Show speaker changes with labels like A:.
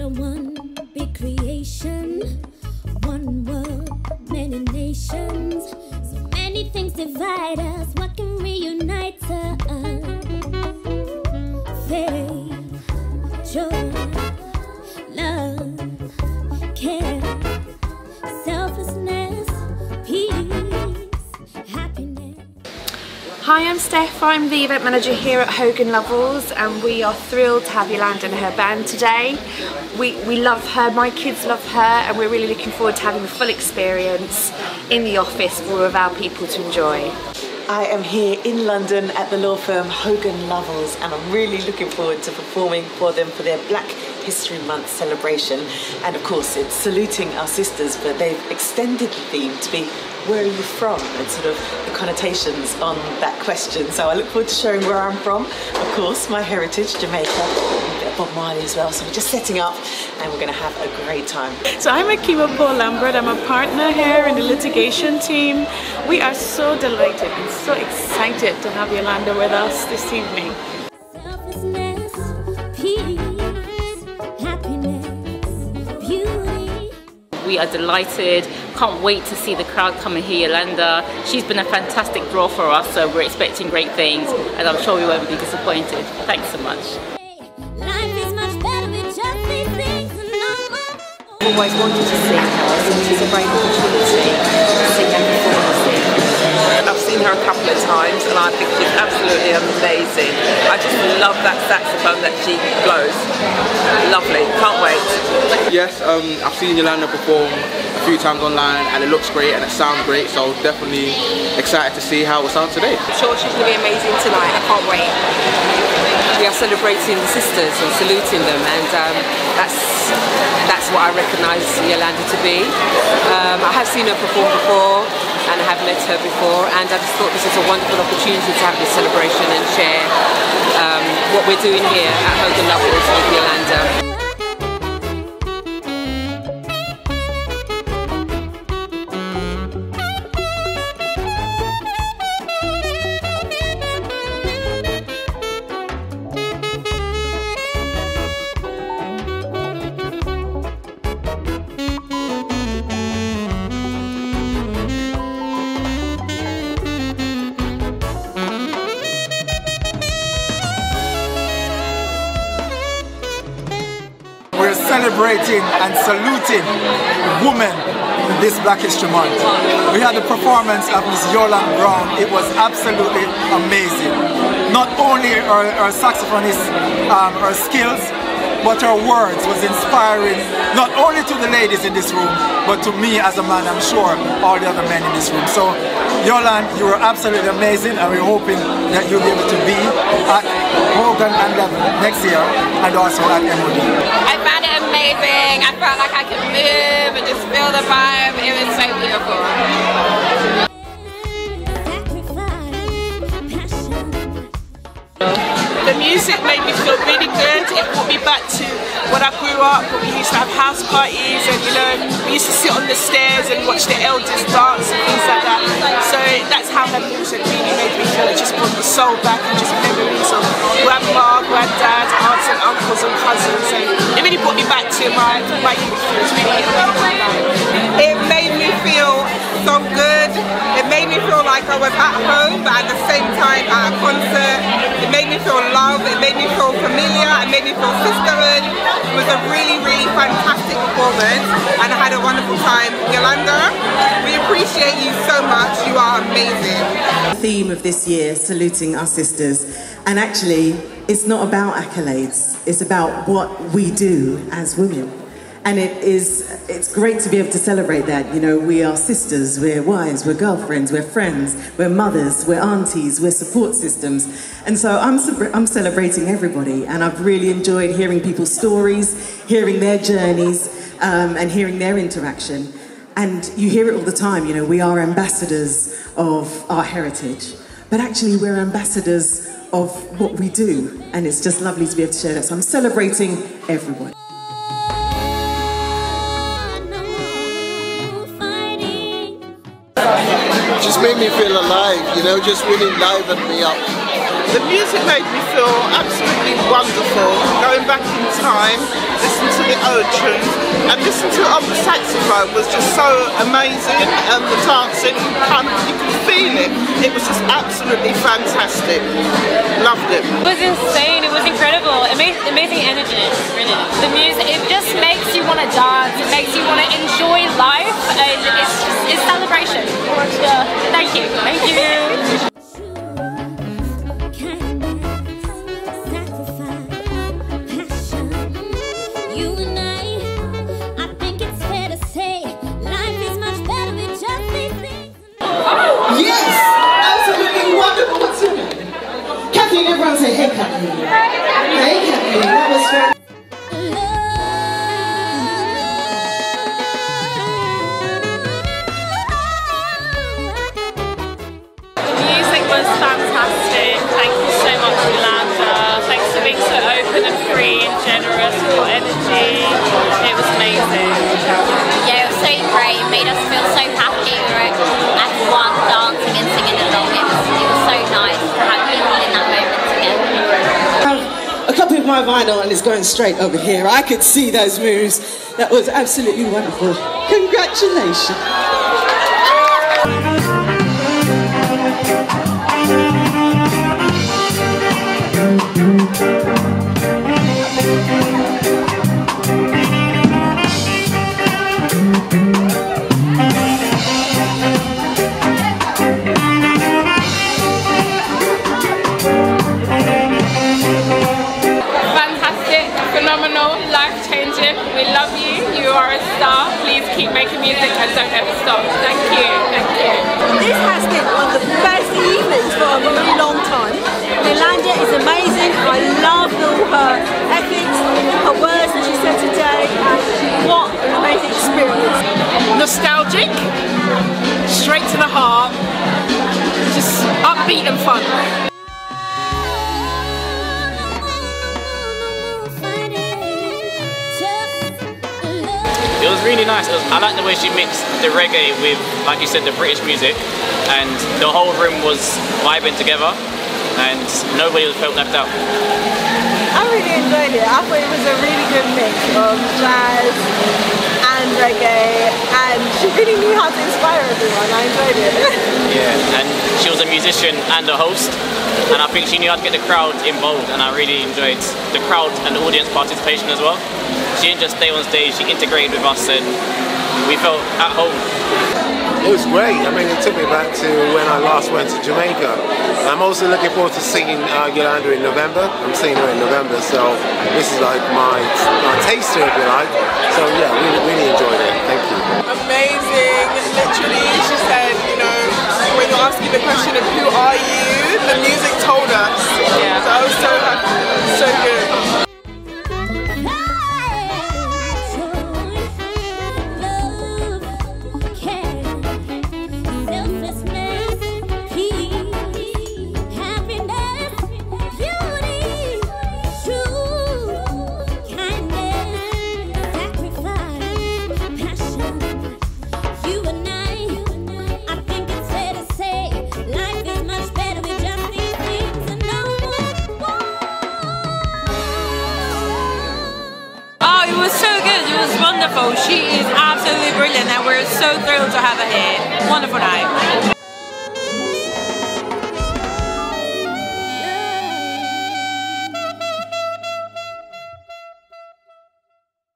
A: of one big creation. One world, many nations. So many things divide us. What can reunite us? Faith, joy,
B: Hi, I'm Steph. I'm the event manager here at Hogan Lovells, and we are thrilled to have Yolanda and her band today. We, we love her, my kids love her, and we're really looking forward to having the full experience in the office for all of our people to enjoy.
C: I am here in London at the law firm Hogan Lovells and I'm really looking forward to performing for them for their Black History Month celebration. And of course, it's saluting our sisters, but they've extended the theme to be where are you from and sort of the connotations on that question. So I look forward to showing where I'm from. Of course, my heritage, Jamaica, Bob Marley as well. So we're just setting up and we're going to have a great time.
D: So I'm Akiba Paul Lambert. I'm a partner here in the litigation team. We are so delighted and so excited to have Yolanda with us this evening.
E: We are delighted. Can't wait to see the crowd come and hear Yolanda. She's been a fantastic draw for us, so we're expecting great things, and I'm sure we won't be disappointed. Thanks so much.
A: Life is much better with just these things and no more.
F: always wanted to sing her, so this is a great opportunity
G: seen her a couple of times and I think she's absolutely amazing. I just love that saxophone that she blows. Lovely, can't wait.
H: Yes, um, I've seen Yolanda perform a few times online and it looks great and it sounds great so definitely excited to see how it sounds today.
I: I'm sure she's going to be amazing tonight. I can't wait. We are celebrating the sisters and saluting them, and um, that's that's what I recognise Yolanda to be. Um, I have seen her perform before, and I have met her before, and I just thought this is a wonderful opportunity to have this celebration and share um, what we're doing here at Hogan Lovells with Yolanda.
J: Celebrating and saluting women in this Black History Month. We had the performance of Miss Yolanda Brown. It was absolutely amazing. Not only her, her saxophonist, um, her skills, but her words was inspiring not only to the ladies in this room, but to me as a man, I'm sure all the other men in this room. So Yolanda, you were absolutely amazing and we're hoping that you'll be able to be at Hogan and Level next year and also at MOD.
K: I found it amazing. I felt like I could move and just feel the vibe. It was so beautiful.
D: The music made me feel really good. It brought me back to when I grew up, when we used to have house parties and you know, we used to sit on the stairs and watch the elders dance and things like that. So that's how her music really made me feel. It just brought the soul back and just memories of grandma, granddad, uncles and cousins. And it really brought me back to my, my. It
I: made me feel so good. It made me feel like I was at home, but at the same time at a concert. It made me feel loved. It made me feel familiar. It made me feel sisterhood. It was a really, really fantastic performance, and I had a wonderful time. Yolanda, we appreciate you so much. You are amazing.
C: theme of this year, saluting our sisters. And actually, it's not about accolades, it's about what we do as women. And it is, it's great to be able to celebrate that. You know, we are sisters, we're wives, we're girlfriends, we're friends, we're mothers, we're aunties, we're support systems. And so i'm i'm celebrating everybody. And I've really enjoyed hearing people's stories, hearing their journeys, um, and hearing their interaction. And you hear it all the time, you know, we are ambassadors of our heritage, but actually we're ambassadors of what we do. And it's just lovely to be able to share that. So I'm celebrating everyone.
L: Me feel alive, you know, just really livened me up.
D: The music made me feel absolutely wonderful. Going back in time, listen to the
A: poetry and listen to it on the saxophone was just so amazing and the dancing kind of you could feel it. It was just absolutely fantastic. Loved it.
M: It was insane, it was incredible. Amazing, amazing energy, really. The music, it just makes you want to dance, it makes you want to enjoy life and it's it's celebration. Yeah. Thank you, thank. You
C: of my vinyl and it's going straight over here. I could see those moves. That was absolutely wonderful. Congratulations.
M: Life. We love you. You are a star. Please keep making music and don't ever stop. Thank you. Thank you.
N: This has been one of the best evenings for a really long time. Yolanda is amazing. I love all her ethics, her words that she said today, and what an amazing experience.
K: Nostalgic, straight to the heart, just upbeat and fun.
O: Really nice. I like the way she mixed the reggae with, like you said, the British music, and the whole room was vibing together, and nobody felt left out.
N: I really enjoyed it. I thought it was a really good mix of jazz and reggae, and she really knew how to inspire everyone. I enjoyed it.
O: Yeah, and she was a musician and a host, and I think she knew how to get the crowd involved, and I really enjoyed the crowd and the audience participation as well. She didn't just stay on stage; she integrated with us, and we felt at home.
L: It was great. I mean, it took me back to when I last went to Jamaica. I'm also looking forward to seeing uh, Yolanda in November. I'm seeing her in November, so this is like my, my taster, if you like. So yeah, really, really enjoyed it. Thank you.
A: Amazing. Literally, she said, you know, when you're asking the question of who are you, the music
M: She is absolutely brilliant, and we're so thrilled to have her here. Wonderful night.